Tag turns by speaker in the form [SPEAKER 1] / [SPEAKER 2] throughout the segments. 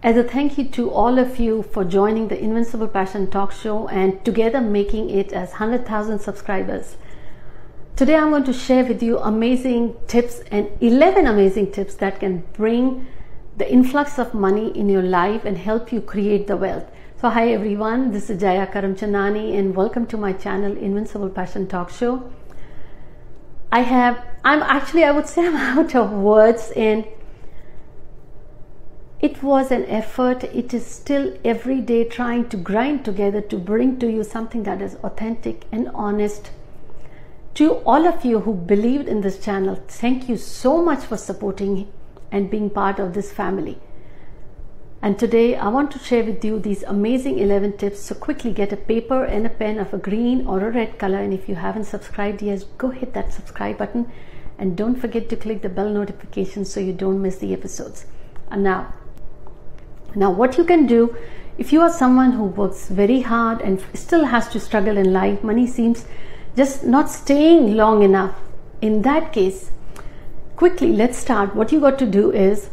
[SPEAKER 1] as a thank you to all of you for joining the Invincible Passion Talk Show and together making it as 100,000 subscribers. Today I'm going to share with you amazing tips and 11 amazing tips that can bring the influx of money in your life and help you create the wealth. So hi everyone, this is Jaya Karamchandani and welcome to my channel Invincible Passion Talk Show. I have, I'm actually, I would say I'm out of words and it was an effort. It is still every day trying to grind together to bring to you something that is authentic and honest. To all of you who believed in this channel, thank you so much for supporting and being part of this family. And today I want to share with you these amazing 11 tips. So quickly get a paper and a pen of a green or a red color. And if you haven't subscribed yet, go hit that subscribe button. And don't forget to click the bell notification so you don't miss the episodes. And now, now, what you can do if you are someone who works very hard and still has to struggle in life, money seems just not staying long enough. In that case, quickly let's start. What you got to do is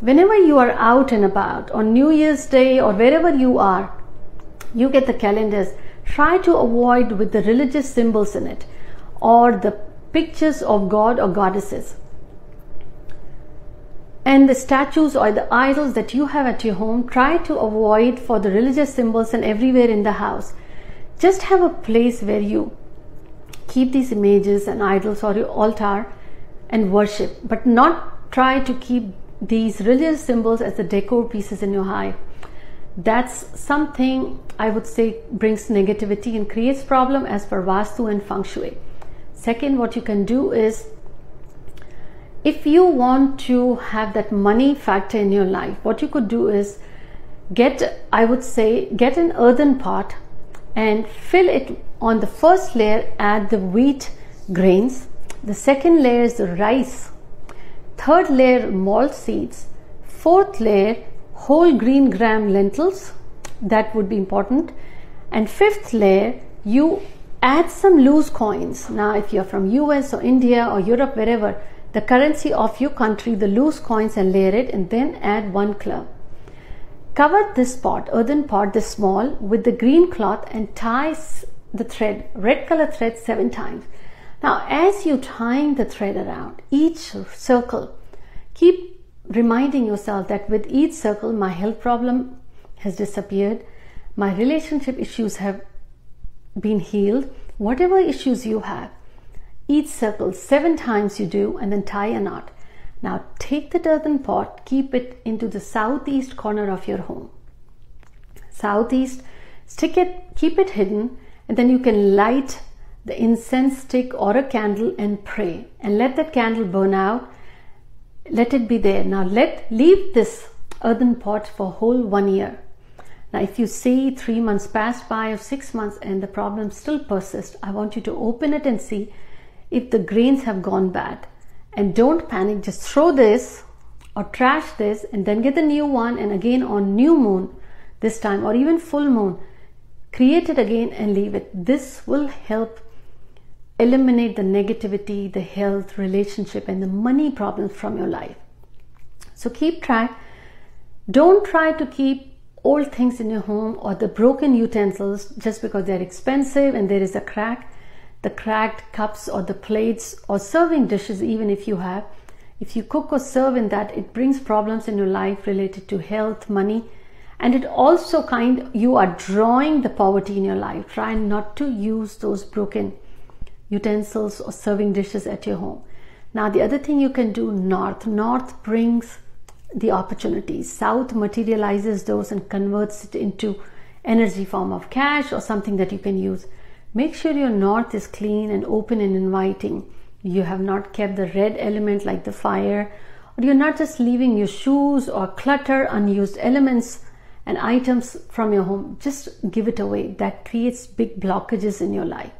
[SPEAKER 1] whenever you are out and about on New Year's Day or wherever you are, you get the calendars. Try to avoid with the religious symbols in it or the pictures of God or goddesses and the statues or the idols that you have at your home, try to avoid for the religious symbols and everywhere in the house. Just have a place where you keep these images and idols or your altar and worship, but not try to keep these religious symbols as the decor pieces in your home. That's something I would say brings negativity and creates problem as per Vastu and Feng Shui. Second, what you can do is if you want to have that money factor in your life, what you could do is get, I would say, get an earthen pot and fill it on the first layer, add the wheat grains. The second layer is the rice. Third layer, malt seeds. Fourth layer, whole green gram lentils. That would be important. And fifth layer, you add some loose coins. Now, if you're from US or India or Europe, wherever, the currency of your country, the loose coins, and layer it, and then add one clove. Cover this pot, earthen pot, this small, with the green cloth and tie the thread, red color thread, seven times. Now, as you tying the thread around each circle, keep reminding yourself that with each circle, my health problem has disappeared, my relationship issues have been healed, whatever issues you have, each circle seven times you do and then tie a knot. Now take the earthen pot, keep it into the southeast corner of your home. Southeast, stick it, keep it hidden, and then you can light the incense stick or a candle and pray and let that candle burn out. Let it be there. Now let leave this earthen pot for whole one year. Now, if you see three months pass by or six months and the problem still persists, I want you to open it and see if the grains have gone bad. And don't panic, just throw this or trash this and then get the new one and again on new moon this time or even full moon. Create it again and leave it. This will help eliminate the negativity the health relationship and the money problems from your life. So keep track. Don't try to keep old things in your home or the broken utensils just because they're expensive and there is a crack the cracked cups or the plates or serving dishes even if you have. If you cook or serve in that it brings problems in your life related to health money and it also kind you are drawing the poverty in your life. Try not to use those broken utensils or serving dishes at your home. Now the other thing you can do north. North brings the opportunities south materializes those and converts it into energy form of cash or something that you can use Make sure your north is clean and open and inviting. You have not kept the red element like the fire, or you're not just leaving your shoes or clutter, unused elements and items from your home. Just give it away. That creates big blockages in your life.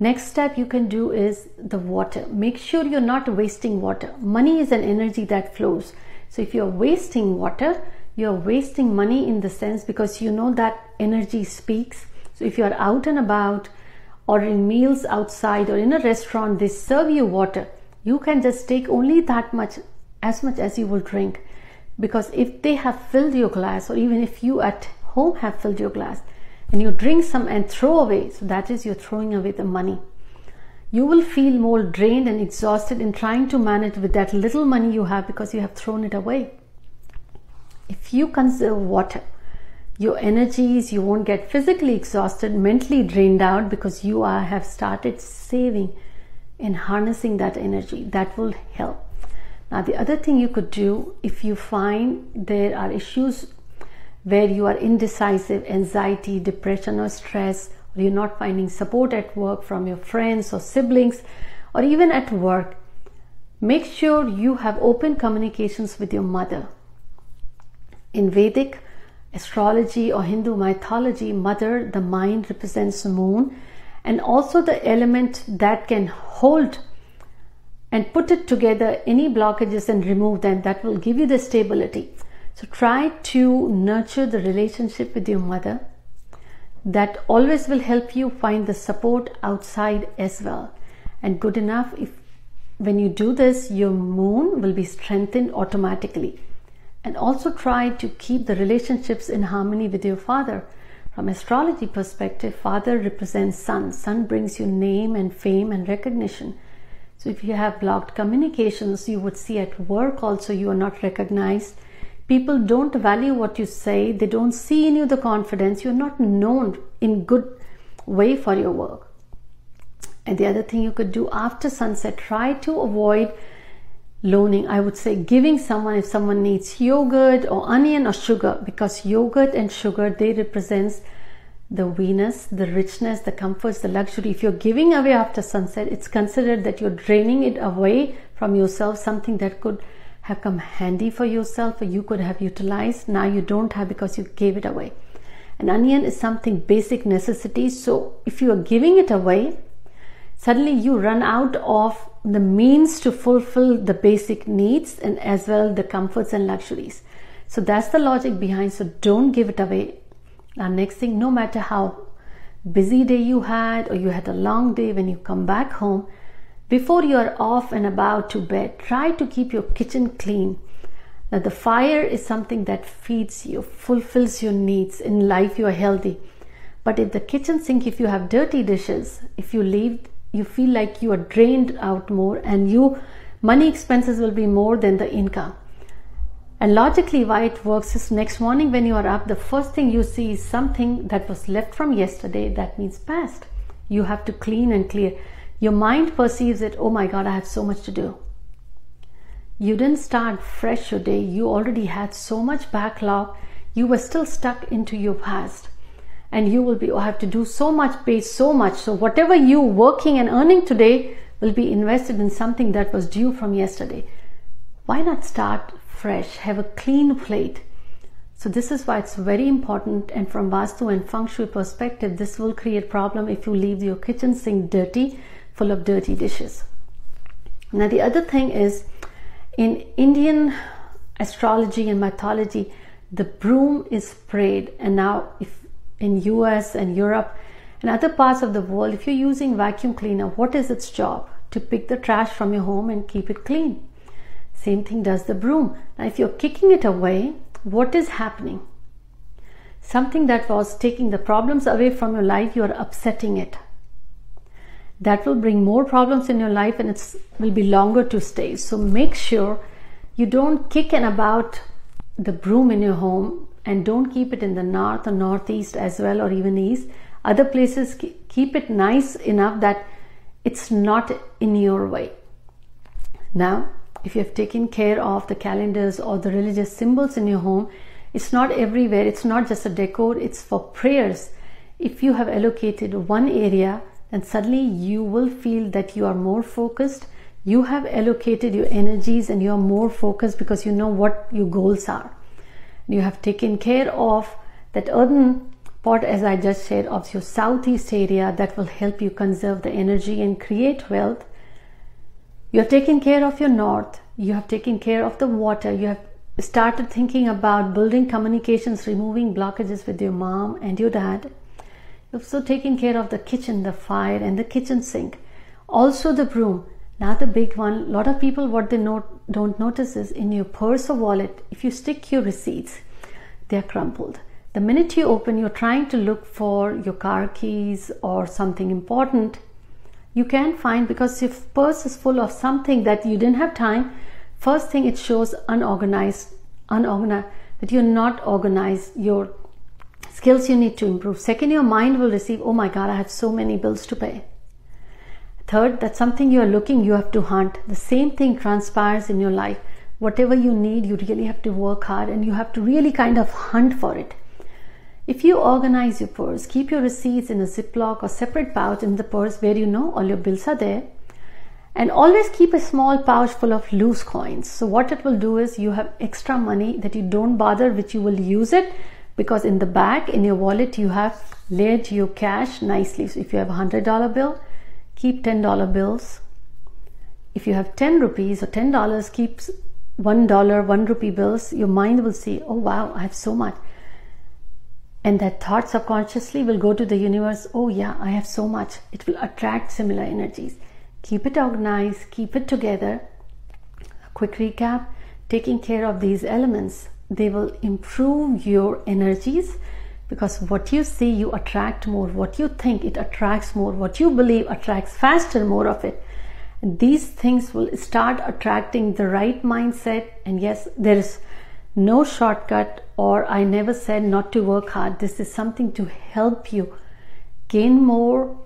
[SPEAKER 1] Next step you can do is the water. Make sure you're not wasting water. Money is an energy that flows. So if you're wasting water, you're wasting money in the sense because you know that energy speaks so if you are out and about or in meals outside or in a restaurant, they serve you water. You can just take only that much, as much as you will drink. because if they have filled your glass or even if you at home have filled your glass and you drink some and throw away so that is you're throwing away the money you will feel more drained and exhausted in trying to manage with that little money you have because you have thrown it away if you conserve water your energies you won't get physically exhausted mentally drained out because you are have started saving and harnessing that energy. That will help. Now the other thing you could do if you find there are issues where you are indecisive anxiety depression or stress or you're not finding support at work from your friends or siblings or even at work make sure you have open communications with your mother. In vedic astrology or Hindu mythology, mother, the mind represents the moon, and also the element that can hold and put it together any blockages and remove them that will give you the stability. So try to nurture the relationship with your mother. That always will help you find the support outside as well. And good enough if when you do this, your moon will be strengthened automatically and also try to keep the relationships in harmony with your father. From astrology perspective father represents sun sun brings you name and fame and recognition. So if you have blocked communications you would see at work also you are not recognized. People don't value what you say. They don't see in you the confidence. You're not known in good way for your work. And the other thing you could do after sunset try to avoid loaning i would say giving someone if someone needs yogurt or onion or sugar because yogurt and sugar they represents the venus the richness the comforts the luxury. If you're giving away after sunset it's considered that you're draining it away from yourself something that could have come handy for yourself or you could have utilized. Now you don't have because you gave it away. An onion is something basic necessity. So if you are giving it away suddenly you run out of the means to fulfill the basic needs and as well the comforts and luxuries. So that's the logic behind. So don't give it away. Now, next thing, no matter how busy day you had or you had a long day when you come back home, before you are off and about to bed, try to keep your kitchen clean. Now, the fire is something that feeds you, fulfills your needs. In life, you are healthy. But if the kitchen sink, if you have dirty dishes, if you leave you feel like you are drained out more and you money expenses will be more than the income. And logically why it works is next morning when you are up the first thing you see is something that was left from yesterday that means past. You have to clean and clear. Your mind perceives it oh my god i have so much to do. You didn't start fresh your day. You already had so much backlog. You were still stuck into your past and you will be oh, have to do so much pay so much. So whatever you working and earning today will be invested in something that was due from yesterday. Why not start fresh? Have a clean plate. So this is why it's very important and from vastu and feng shui perspective this will create problem if you leave your kitchen sink dirty full of dirty dishes. Now the other thing is in indian astrology and mythology the broom is sprayed and now if in US and Europe and other parts of the world, if you're using vacuum cleaner, what is its job? To pick the trash from your home and keep it clean. Same thing does the broom. Now, if you're kicking it away, what is happening? Something that was taking the problems away from your life, you are upsetting it. That will bring more problems in your life and it will be longer to stay. So make sure you don't kick and about the broom in your home and don't keep it in the north or northeast as well or even east. Other places keep it nice enough that it's not in your way. Now if you have taken care of the calendars or the religious symbols in your home it's not everywhere. It's not just a decor. It's for prayers. If you have allocated one area then suddenly you will feel that you are more focused. You have allocated your energies and you are more focused because you know what your goals are you have taken care of that earthen pot as I just said of your southeast area that will help you conserve the energy and create wealth. You have taken care of your north. You have taken care of the water. You have started thinking about building communications, removing blockages with your mom and your dad. You've also taken care of the kitchen, the fire, and the kitchen sink. Also the broom. Now the big one a lot of people what they not, don't notice is in your purse or wallet if you stick your receipts they're crumpled. The minute you open you're trying to look for your car keys or something important you can find because if purse is full of something that you didn't have time first thing it shows unorganized unorganized that you're not organized your skills you need to improve. Second your mind will receive oh my god i have so many bills to pay third that something you are looking you have to hunt the same thing transpires in your life whatever you need you really have to work hard and you have to really kind of hunt for it if you organize your purse, keep your receipts in a Ziploc or separate pouch in the purse where you know all your bills are there. And always keep a small pouch full of loose coins. So, what it will do is you have extra money that you don't bother, which you will use it because in the back, in your wallet, you have laid your cash nicely. So, if you have a $100 bill, keep $10 bills. If you have 10 rupees or $10, keep $1, 1 rupee bills. Your mind will see, oh wow, I have so much. And that thought subconsciously will go to the universe oh yeah i have so much. It will attract similar energies. Keep it organized keep it together. A quick recap. Taking care of these elements they will improve your energies because what you see you attract more what you think it attracts more what you believe attracts faster more of it and these things will start attracting the right mindset and yes there is no shortcut or I never said not to work hard. This is something to help you gain more,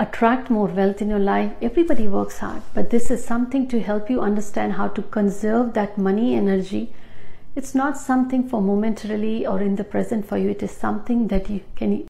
[SPEAKER 1] attract more wealth in your life. Everybody works hard, but this is something to help you understand how to conserve that money energy. It's not something for momentarily or in the present for you. It is something that you can